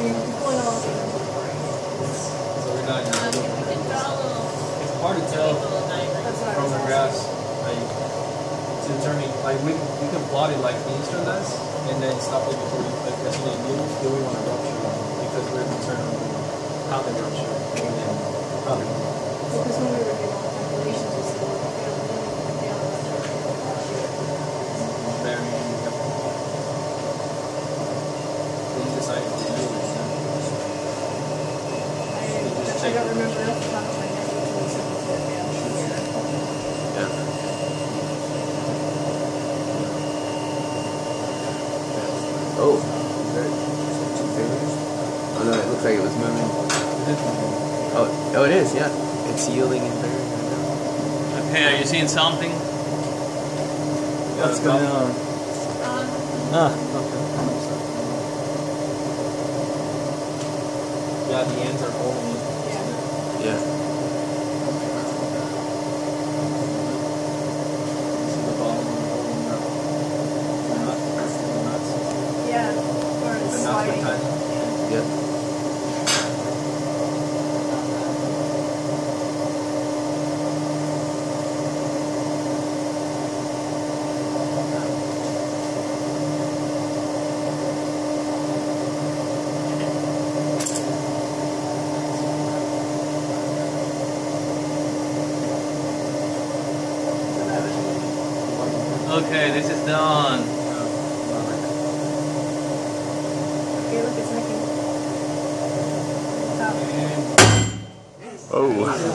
It's hard to tell from the graphs, like to determine, like we we can plot it like instrument does, and then stop it before we when it moves. Do we want to rupture because we're concerned on how they rupture and how they. Because doing all the calculations, we said, well, if we don't limit, if we don't limit, Very. They decided to do it. I, I don't remember off the top of my head which ones it was that bad. Oh. Is that fingers? Oh no, it looks like it was moving. Oh, oh, it is. Yeah, it's yielding in there. right Okay, are you seeing something? What's going on? Um, Ah. Yeah, the ends are holding it. Yeah. Yeah. This is the bottom one holding up. The nut, the nuts. Yeah, or The it's nuts are sliding. tight. Okay, this is done. Okay, making. Oh. oh.